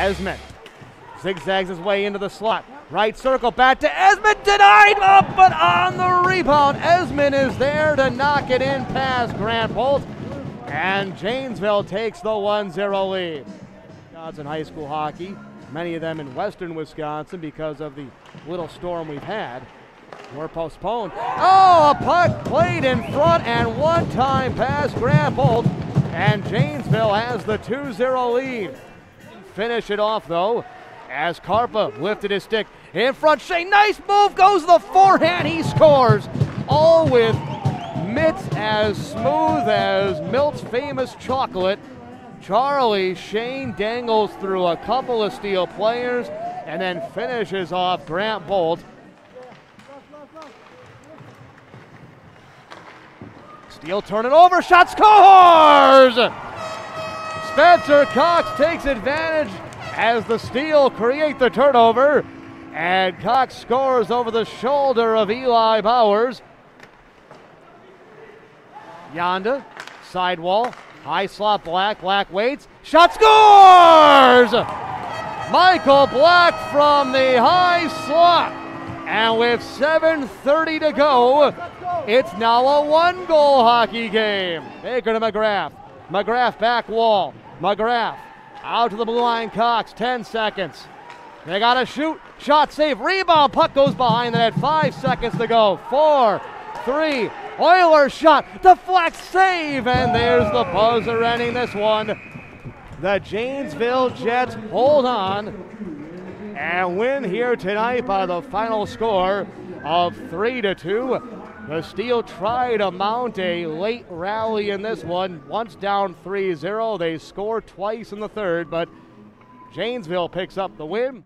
Esmond zigzags his way into the slot. Right circle, back to Esmond, denied up, but on the rebound, Esmond is there to knock it in past Grant Bolt, and Janesville takes the 1-0 lead. Wisconsin high school hockey, many of them in western Wisconsin because of the little storm we've had. Were postponed. Oh, a puck played in front and one time pass Grant Bolt, and Janesville has the 2-0 lead. Finish it off though, as Carpa lifted his stick in front. Shane, nice move, goes the forehand, he scores. All with mitts as smooth as Milt's famous chocolate. Charlie Shane dangles through a couple of steel players and then finishes off Grant Bolt. Steel turn it over, shot scores! Spencer Cox takes advantage as the Steel create the turnover, and Cox scores over the shoulder of Eli Bowers. Yonda, sidewall, high slot Black, Black waits, shot scores! Michael Black from the high slot, and with 7.30 to go, it's now a one goal hockey game. Baker to McGrath. McGrath back wall. McGrath out to the blue line. Cox, 10 seconds. They got to shoot. Shot save. Rebound. Puck goes behind the net. Five seconds to go. Four, three. Oilers shot. Deflect save. And there's the buzzer ending this one. The Janesville Jets hold on and win here tonight by the final score of 3 to 2. The Steel try to mount a late rally in this one. Once down 3 0, they score twice in the third, but Janesville picks up the win.